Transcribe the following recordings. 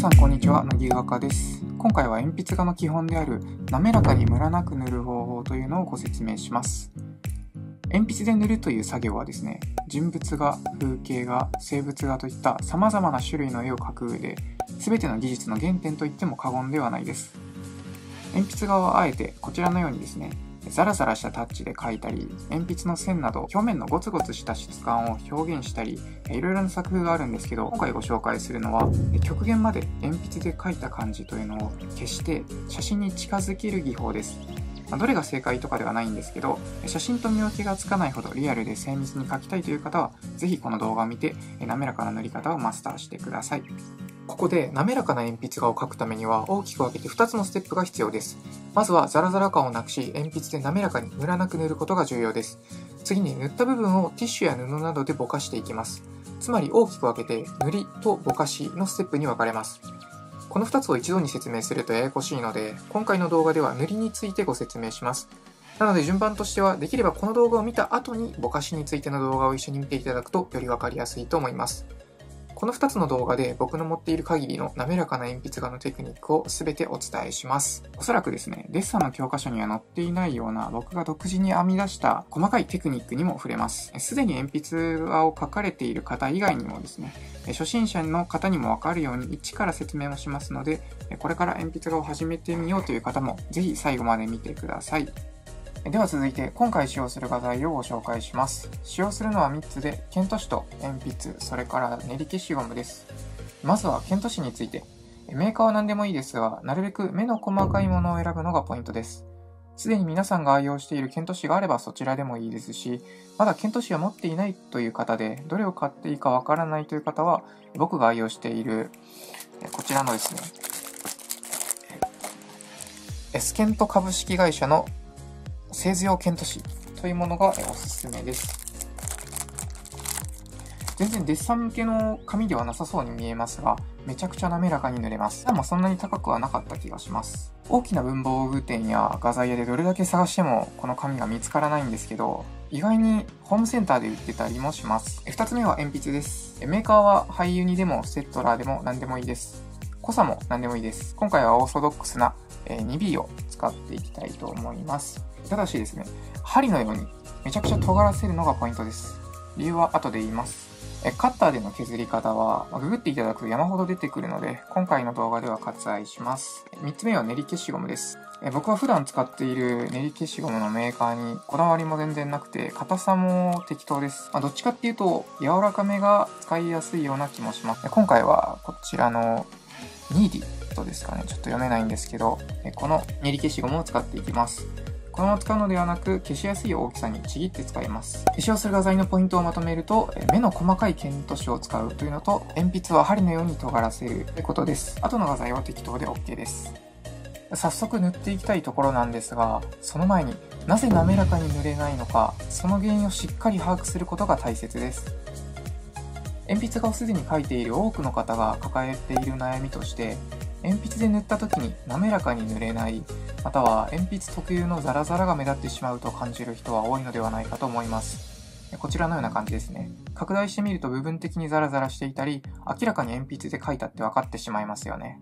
さんこんにちは、乃木画家です。今回は鉛筆画の基本である滑らかにムラなく塗る方法というのをご説明します。鉛筆で塗るという作業はですね、人物画、風景画、生物画といった様々な種類の絵を描く上で、全ての技術の原点といっても過言ではないです。鉛筆画はあえてこちらのようにですね、ザラザラしたタッチで描いたり、鉛筆の線など表面のゴツゴツした質感を表現したり、いろいろな作風があるんですけど、今回ご紹介するのは、極限まで鉛筆で描いた感じというのを消して写真に近づける技法です。どれが正解とかではないんですけど、写真と見分けがつかないほどリアルで精密に描きたいという方は、ぜひこの動画を見て、滑らかな塗り方をマスターしてください。ここで滑らかな鉛筆画を描くためには大きく分けて2つのステップが必要です。まずはザラザラ感をなくし、鉛筆で滑らかにムラなく塗ることが重要です。次に塗った部分をティッシュや布などでぼかしていきます。つまり大きく分けて塗りとぼかしのステップに分かれます。この2つを一度に説明するとややこしいので、今回の動画では塗りについてご説明します。なので順番としては、できればこの動画を見た後にぼかしについての動画を一緒に見ていただくとより分かりやすいと思います。この2つの動画で僕の持っている限りの滑らかな鉛筆画のテクニックを全てお伝えします。おそらくですね、デッサンの教科書には載っていないような僕が独自に編み出した細かいテクニックにも触れます。すでに鉛筆画を描かれている方以外にもですね、初心者の方にもわかるように一から説明もしますので、これから鉛筆画を始めてみようという方もぜひ最後まで見てください。では続いて今回使用する画材をご紹介します。使用するのは3つで、ケント紙と鉛筆、それから練り消しゴムです。まずはケント紙について。メーカーは何でもいいですが、なるべく目の細かいものを選ぶのがポイントです。すでに皆さんが愛用しているケント紙があればそちらでもいいですし、まだケント紙を持っていないという方で、どれを買っていいかわからないという方は、僕が愛用している、こちらのですね、エスケント株式会社の製図用ケント紙というものがおすすめです。全然デッサン向けの紙ではなさそうに見えますが、めちゃくちゃ滑らかに塗れます。でもそんなに高くはなかった気がします。大きな文房具店や画材屋でどれだけ探してもこの紙が見つからないんですけど、意外にホームセンターで売ってたりもします。二つ目は鉛筆です。メーカーはハイユニでもステッドラーでも何でもいいです。濃さも何でもいいです。今回はオーソドックスな 2B を使っていきたいと思います。ただしですね、針のようにめちゃくちゃ尖らせるのがポイントです。理由は後で言います。えカッターでの削り方は、ググっていただくと山ほど出てくるので、今回の動画では割愛します。3つ目は練り消しゴムです。え僕は普段使っている練り消しゴムのメーカーにこだわりも全然なくて、硬さも適当です。まあ、どっちかっていうと、柔らかめが使いやすいような気もします。今回はこちらのニーディットですかね。ちょっと読めないんですけど、この練り消しゴムを使っていきます。このまま使うのではなく、消しやすい大きさにちぎって使います。消しをする画材のポイントをまとめると、目の細かいケント紙を使うというのと、鉛筆は針のように尖らせるということです。後の画材は適当で OK です。早速塗っていきたいところなんですが、その前になぜ滑らかに塗れないのか、その原因をしっかり把握することが大切です。鉛筆画をすでに描いている多くの方が抱えている悩みとして、鉛筆で塗った時に滑らかに塗れない、または鉛筆特有のザラザラが目立ってしまうと感じる人は多いのではないかと思います。こちらのような感じですね。拡大してみると部分的にザラザラしていたり、明らかに鉛筆で書いたって分かってしまいますよね。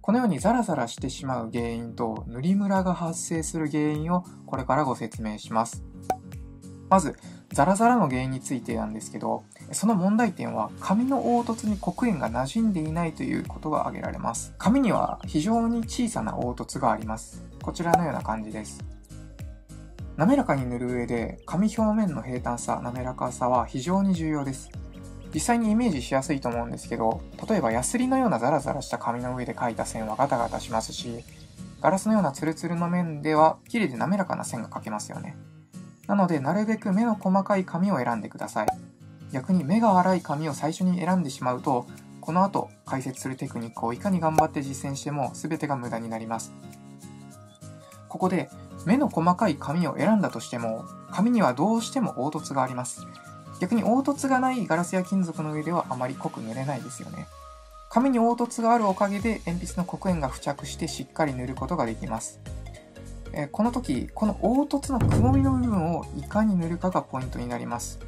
このようにザラザラしてしまう原因と塗りムラが発生する原因をこれからご説明します。まず、ザラザラの原因についてなんですけど、その問題点は紙の凹凸に黒鉛が馴染んでいないということが挙げられます。紙には非常に小さな凹凸があります。こちらのような感じです。滑らかに塗る上で紙表面の平坦さ、滑らかさは非常に重要です。実際にイメージしやすいと思うんですけど、例えばヤスリのようなザラザラした紙の上で描いた線はガタガタしますし、ガラスのようなツルツルの面では綺麗で滑らかな線が描けますよね。なので、なるべく目の細かい紙を選んでください。逆に目が粗い紙を最初に選んでしまうと、この後解説するテクニックをいかに頑張って実践しても全てが無駄になります。ここで、目の細かい紙を選んだとしても、紙にはどうしても凹凸があります。逆に凹凸がないガラスや金属の上ではあまり濃く塗れないですよね。紙に凹凸があるおかげで鉛筆の黒鉛が付着してしっかり塗ることができます。えこの時、この凹凸のくぼみの部分をいかに塗るかがポイントになります。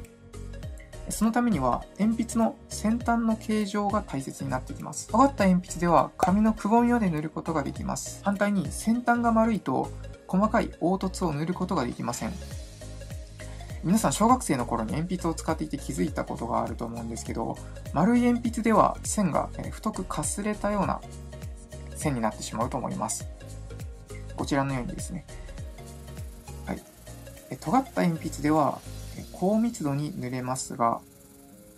そのためには鉛筆の先端の形状が大切になってきます。尖った鉛筆では紙のくぼみまで塗ることができます。反対に先端が丸いと細かい凹凸を塗ることができません。皆さん小学生の頃に鉛筆を使っていて気づいたことがあると思うんですけど、丸い鉛筆では線が太くかすれたような線になってしまうと思います。こちらのようにですね。はい。尖った鉛筆では高密度に塗れますが、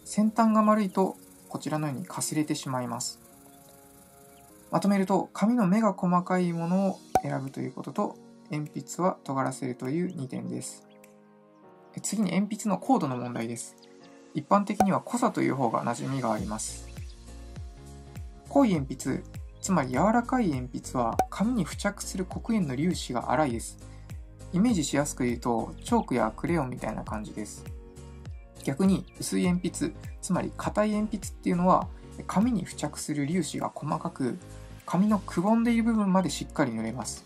先端が丸いとこちらのようにかすれてしまいます。まとめると、紙の目が細かいものを選ぶということと、鉛筆は尖らせるという2点です。次に鉛筆のコードの問題です。一般的には濃さという方が馴染みがあります。濃い鉛筆、つまり柔らかい鉛筆は紙に付着する黒鉛の粒子が粗いです。イメージしやすく言うと、チョークやクレヨンみたいな感じです。逆に薄い鉛筆、つまり硬い鉛筆っていうのは、紙に付着する粒子が細かく、紙のくぼんでいる部分までしっかり塗れます。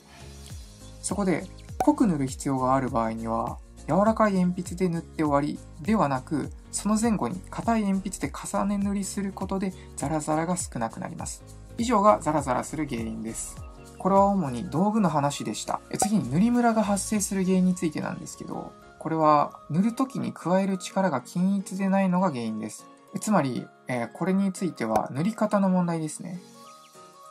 そこで、濃く塗る必要がある場合には、柔らかい鉛筆で塗って終わりではなく、その前後に硬い鉛筆で重ね塗りすることでザラザラが少なくなります。以上がザラザラする原因です。これは主に道具の話でした。次に塗りムラが発生する原因についてなんですけど、これは塗る時に加える力が均一でないのが原因です。つまり、えー、これについては塗り方の問題ですね。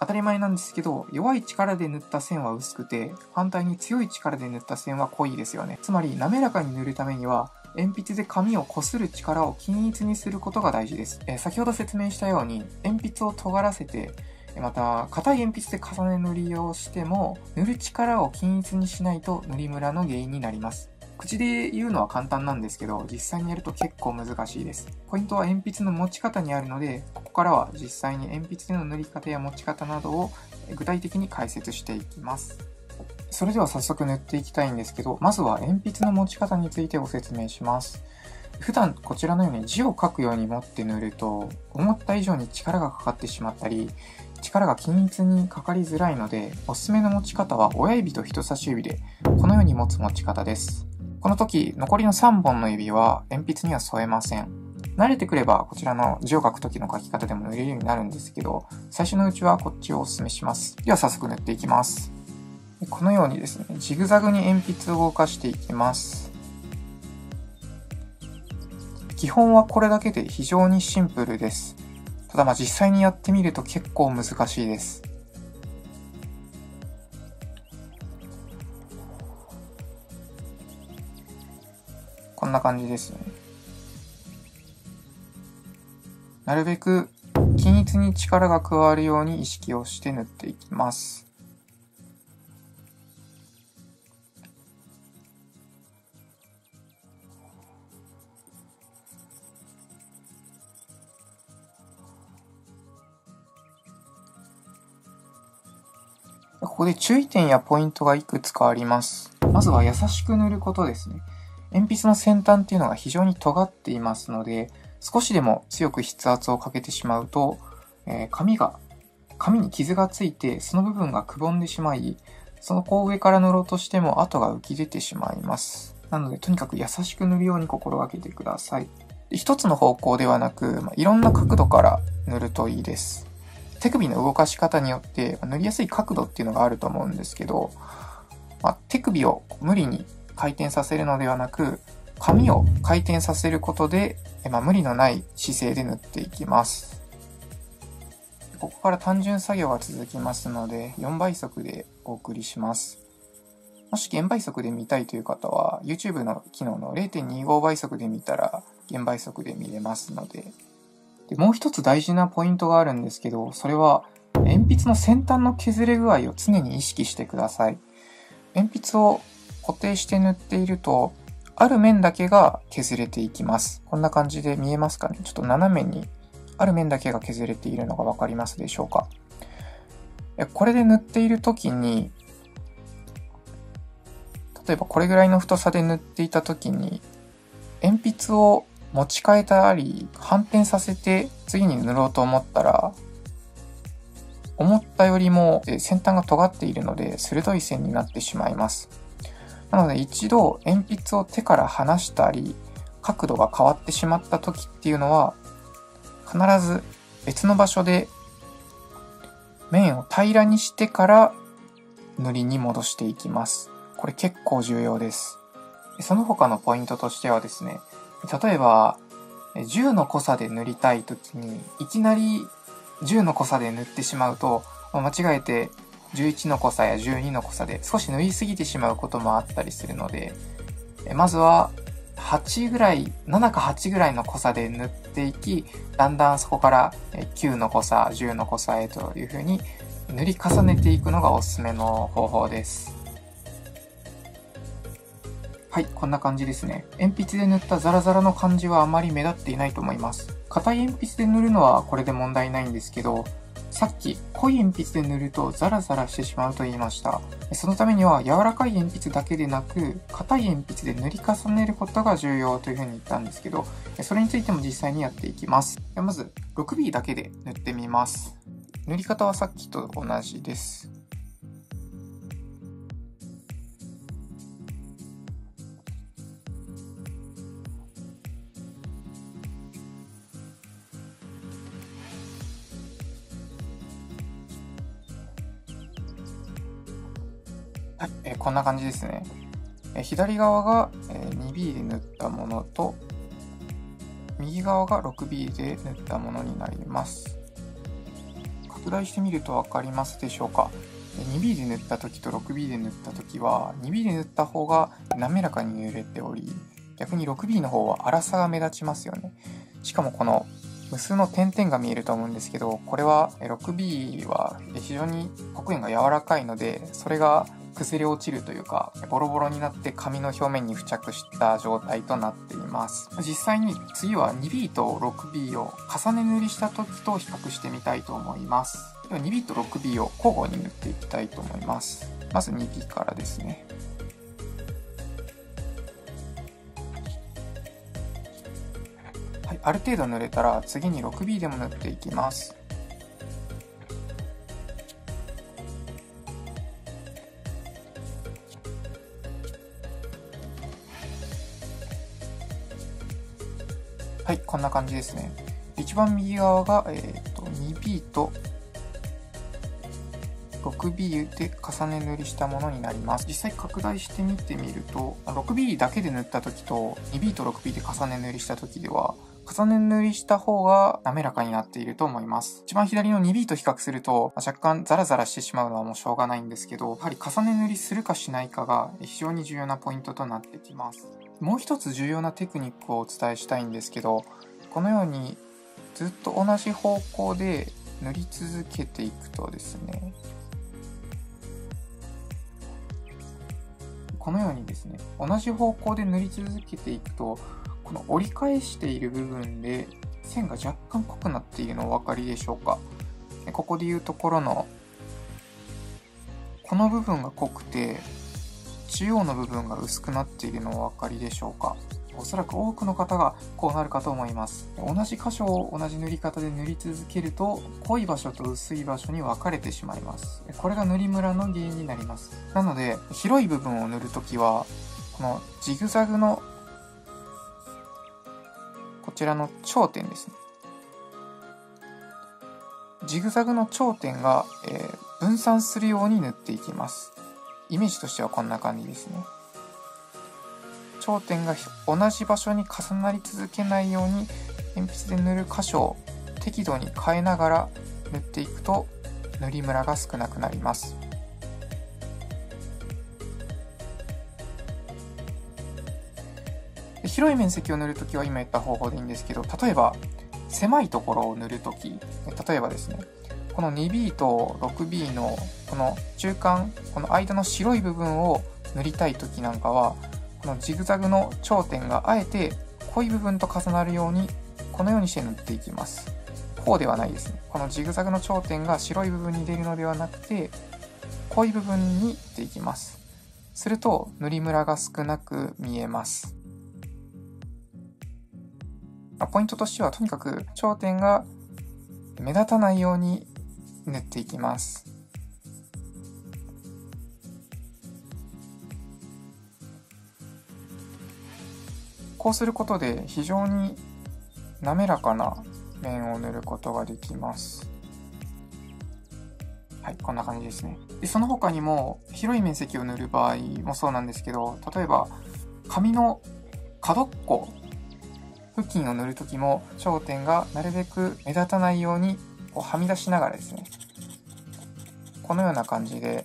当たり前なんですけど、弱い力で塗った線は薄くて、反対に強い力で塗った線は濃いですよね。つまり、滑らかに塗るためには、鉛筆で紙を擦る力を均一にすることが大事です。え先ほど説明したように、鉛筆を尖らせて、また、硬い鉛筆で重ね塗りをしても、塗る力を均一にしないと塗りムラの原因になります。口で言うのは簡単なんですけど、実際にやると結構難しいです。ポイントは鉛筆の持ち方にあるので、ここからは実際に鉛筆での塗り方や持ち方などを具体的に解説していきます。それでは早速塗っていきたいんですけど、まずは鉛筆の持ち方についてご説明します。普段こちらのように字を書くように持って塗ると、思った以上に力がかかってしまったり、力が均一にかかりづらいので、おすすめの持ち方は親指と人差し指で、このように持つ持ち方です。この時、残りの3本の指は鉛筆には添えません。慣れてくれば、こちらの字を書く時の書き方でも塗れるようになるんですけど、最初のうちはこっちをお勧めします。では早速塗っていきます。このようにですね、ジグザグに鉛筆を動かしていきます。基本はこれだけで非常にシンプルです。ただまあ実際にやってみると結構難しいです。こんな感じですね。なるべく均一に力が加わるように意識をして塗っていきます。ここで注意点やポイントがいくつかあります。まずは優しく塗ることですね。鉛筆の先端っていうのが非常に尖っていますので、少しでも強く筆圧をかけてしまうと、えー、紙が、紙に傷がついて、その部分がくぼんでしまい、そのこう上から塗ろうとしても跡が浮き出てしまいます。なので、とにかく優しく塗るように心がけてください。一つの方向ではなく、まあ、いろんな角度から塗るといいです。手首の動かし方によって、塗りやすい角度っていうのがあると思うんですけど、まあ、手首を無理に回転させるのではなく、紙を回転させることで、まあ、無理のない姿勢で塗っていきます。ここから単純作業が続きますので、4倍速でお送りします。もし減倍速で見たいという方は、YouTube の機能の0.25倍速で見たら、減倍速で見れますので。でもう一つ大事なポイントがあるんですけど、それは、鉛筆の先端の削れ具合を常に意識してください。鉛筆を固定して塗っていると、ある面だけが削れていきます。こんな感じで見えますかね？ちょっと斜めにある面だけが削れているのがわかりますでしょうか？これで塗っている時に、例えばこれぐらいの太さで塗っていた時に、鉛筆を持ち替えたり、反転させて次に塗ろうと思ったら、思ったよりも先端が尖っているので鋭い線になってしまいます。なので一度鉛筆を手から離したり、角度が変わってしまった時っていうのは、必ず別の場所で面を平らにしてから塗りに戻していきます。これ結構重要です。その他のポイントとしてはですね、例えば、10の濃さで塗りたい時に、いきなり10の濃さで塗ってしまうと、間違えて11の濃さや12の濃さで少し塗りすぎてしまうこともあったりするので、まずは8ぐらい、7か8ぐらいの濃さで塗っていき、だんだんそこから9の濃さ、10の濃さへという風に塗り重ねていくのがおすすめの方法です。はい、こんな感じですね。鉛筆で塗ったザラザラの感じはあまり目立っていないと思います。硬い鉛筆で塗るのはこれで問題ないんですけど、さっき濃い鉛筆で塗るとザラザラしてしまうと言いました。そのためには柔らかい鉛筆だけでなく、硬い鉛筆で塗り重ねることが重要というふうに言ったんですけど、それについても実際にやっていきます。まず、6B だけで塗ってみます。塗り方はさっきと同じです。え、こんな感じですね。え、左側が、え、2B で塗ったものと、右側が 6B で塗ったものになります。拡大してみると分かりますでしょうか？2B で塗った時と 6B で塗った時は 2B で塗った方が滑らかに塗れており逆に 6B の方は粗さが目立ちますよねしかもこの無数の点々が見えると思うんですけどこれは 6B は非常に黒鉛が柔らかいのでそれが崩れ落ちるというか、ボロボロになって紙の表面に付着した状態となっています。実際に次は 2B と 6B を重ね塗りした時と比較してみたいと思います。では 2B と 6B を交互に塗っていきたいと思います。まず 2B からですね。はい、ある程度塗れたら次に 6B でも塗っていきます。はい、こんな感じですね。一番右側が、えーと、2B と 6B で重ね塗りしたものになります。実際拡大してみてみると、6B だけで塗った時と 2B と 6B で重ね塗りした時では、重ね塗りした方が滑らかになっていると思います。一番左の 2B と比較すると、若干ザラザラしてしまうのはもうしょうがないんですけど、やはり重ね塗りするかしないかが非常に重要なポイントとなってきます。もう一つ重要なテクニックをお伝えしたいんですけど、このようにずっと同じ方向で塗り続けていくとですね、このようにですね、同じ方向で塗り続けていくと、この折り返している部分で線が若干濃くなっているのお分かりでしょうか？ここでいうところのこの部分が濃くて中央の部分が薄くなっているのお分かりでしょうか？おそらく多くの方がこうなるかと思います。同じ箇所を同じ塗り方で塗り続けると濃い場所と薄い場所に分かれてしまいます。これが塗りムラの原因になります。なので広い部分を塗るときはこのジグザグのこちらの頂点ですね。ジグザグの頂点が、えー、分散するように塗っていきます。イメージとしてはこんな感じですね。頂点が同じ場所に重なり続けないように鉛筆で塗る箇所を適度に変えながら塗っていくと塗りムラが少なくなります。広い面積を塗るときは今言った方法でいいんですけど例えば狭いところを塗るとき例えばですねこの 2B と 6B のこの中間この間の白い部分を塗りたい時なんかはこのジグザグの頂点があえて濃い部分と重なるようにこのようにして塗っていきます。こうではないですね。このジグザグの頂点が白い部分に出るのではなくて濃い部分にっていきます。すると塗りムラが少なく見えます。ポイントとしてはとにかく頂点が目立たないように塗っていきます。こうすることで非常に滑らかな面を塗ることができます。はい、こんな感じですね。でその他にも広い面積を塗る場合もそうなんですけど、例えば紙の角っこ付近を塗るときも焦点がなるべく目立たないようにこうはみ出しながらですね、このような感じで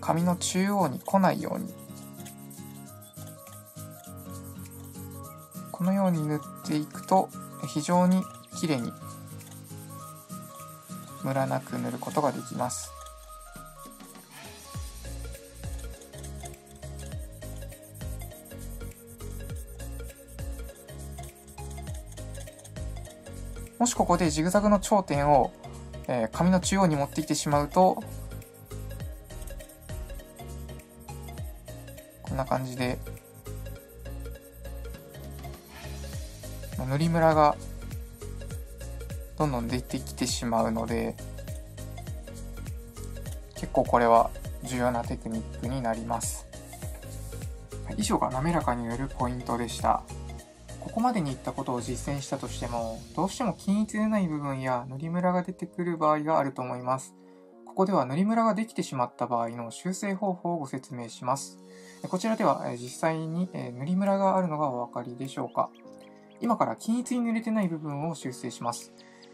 紙の中央に来ないようにこのように塗っていくと非常に綺麗にムラなく塗ることができます。もしここでジグザグの頂点を、えー、紙の中央に持ってきてしまうとこんな感じで塗りムラがどんどん出てきてしまうので結構これは重要なテクニックになります。以上が滑らかに塗るポイントでした。ここまでに言ったことを実践したとしてもどうしても均一でない部分や塗りムラが出てくる場合があると思いますここでは塗りムラができてしまった場合の修正方法をご説明しますこちらでは実際に塗りムラがあるのがお分かりでしょうか今から均一に塗れてない部分を修正します。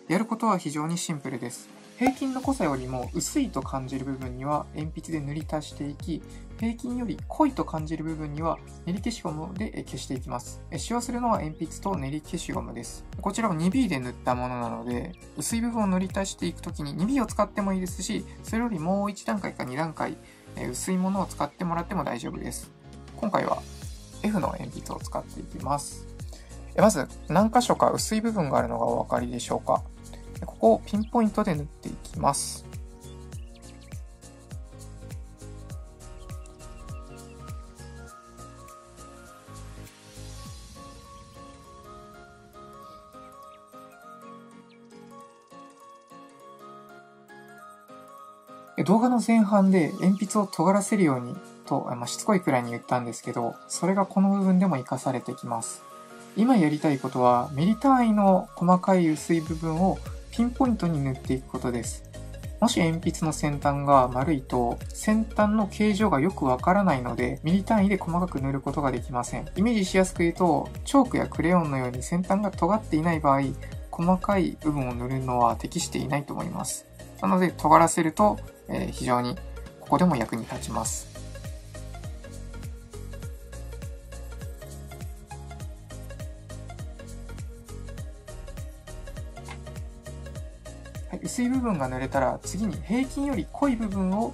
やることは非常にシンプルです。平均の濃さよりも薄いと感じる部分には鉛筆で塗り足していき、平均より濃いと感じる部分には練り消しゴムで消していきます。使用するのは鉛筆と練り消しゴムです。こちらを 2B で塗ったものなので、薄い部分を塗り足していくときに 2B を使ってもいいですし、それよりもう1段階か2段階薄いものを使ってもらっても大丈夫です。今回は F の鉛筆を使っていきます。まず何箇所か薄い部分があるのがお分かりでしょうか？こをピンポイントで塗っていきます動画の前半で鉛筆を尖らせるようにと、まあ、しつこいくらいに言ったんですけど、それがこの部分でも活かされてきます。今やりたいことはミリ単位の細かい薄い部分をピンポイントに塗っていくことです。もし鉛筆の先端が丸いと先端の形状がよくわからないのでミリ単位で細かく塗ることができません。イメージしやすく言うとチョークやクレヨンのように先端が尖っていない場合細かい部分を塗るのは適していないと思います。なので尖らせると、えー、非常にここでも役に立ちます。薄い部分が塗れたら次に平均より濃い部分を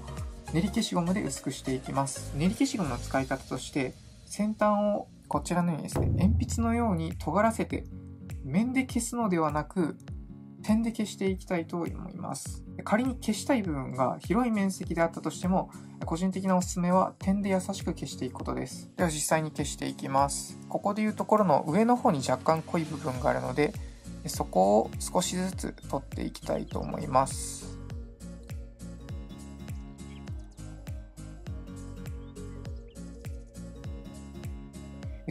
練り消しゴムで薄くしていきます。練り消しゴムの使い方として先端をこちらのようにですね、鉛筆のように尖らせて面で消すのではなく点で消していきたいと思います。仮に消したい部分が広い面積であったとしても、個人的なおすすめは点で優しく消していくことです。では実際に消していきます。ここでいうところの上の方に若干濃い部分があるので、そこを少しずつ取っていきたいと思います。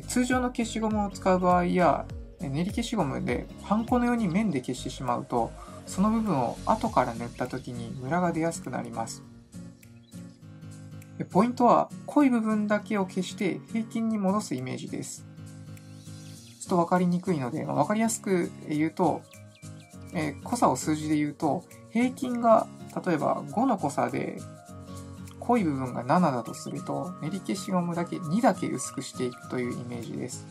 通常の消しゴムを使う場合や練り消しゴムでハンコのように面で消してしまうとその部分を後から塗った時にムラが出やすくなりますポイントは濃い部分だけを消して平均に戻すイメージですょっと分かりにくいので、まあ、分かりやすく言うと、えー、濃さを数字で言うと、平均が例えば5の濃さで濃い部分が7だとすると、練り消しゴムだけ2だけ薄くしていくというイメージです。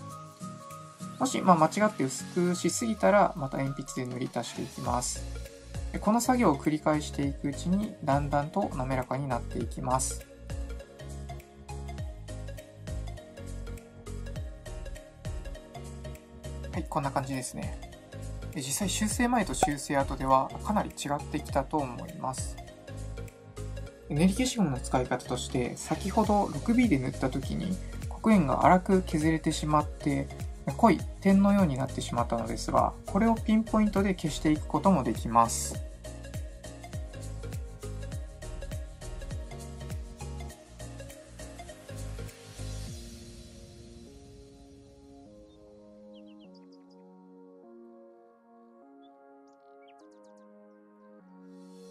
もし、まあ、間違って薄くしすぎたら、また鉛筆で塗り足していきます。この作業を繰り返していくうちに、だんだんと滑らかになっていきます。こんな感じですね。実際修正前と修正後ではかなり違ってきたと思います。練り消しゴムの使い方として先ほど 6B で塗った時に黒鉛が粗く削れてしまって濃い点のようになってしまったのですがこれをピンポイントで消していくこともできます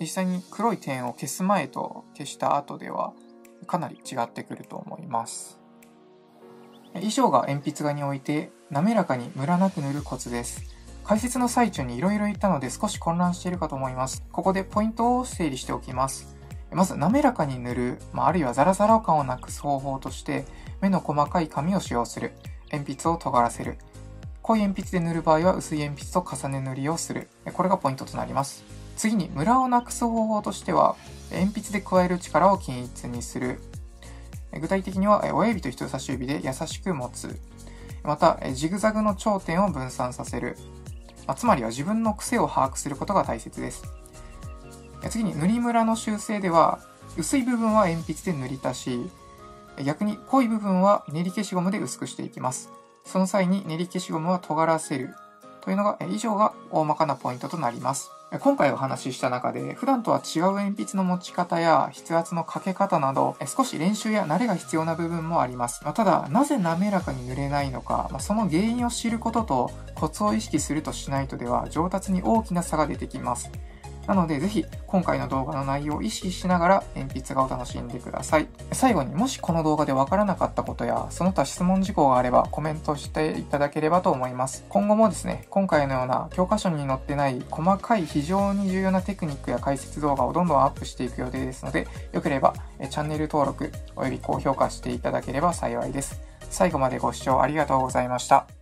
際に黒い点を消す前と消した後ではかなり違ってくると思います。以上が鉛筆画において滑らかにムラなく塗るコツです。解説の最中に色々言ったので少し混乱しているかと思います。ここでポイントを整理しておきます。まず、滑らかに塗る、まあ、あるいはザラザラ感をなくす方法として、目の細かい紙を使用する。鉛筆を尖らせる。濃い鉛筆で塗る場合は薄い鉛筆と重ね塗りをする。これがポイントとなります。次に、ムラをなくす方法としては、鉛筆で加える力を均一にする。具体的には、親指と人差し指で優しく持つ。また、ジグザグの頂点を分散させる。つまりは自分の癖を把握することが大切です。次に、塗りムラの修正では、薄い部分は鉛筆で塗り足し、逆に濃い部分は練り消しゴムで薄くしていきます。その際に練り消しゴムは尖らせるというのが、以上が大まかなポイントとなります。今回お話しした中で、普段とは違う鉛筆の持ち方や筆圧のかけ方など、少し練習や慣れが必要な部分もあります。まただ、なぜ滑らかに塗れないのか、その原因を知ることとコツを意識するとしないとでは上達に大きな差が出てきます。なので、ぜひ、今回の動画の内容を意識しながら、鉛筆画を楽しんでください。最後にもしこの動画でわからなかったことや、その他質問事項があれば、コメントしていただければと思います。今後もですね、今回のような教科書に載ってない細かい非常に重要なテクニックや解説動画をどんどんアップしていく予定ですので、よければ、チャンネル登録、および高評価していただければ幸いです。最後までご視聴ありがとうございました。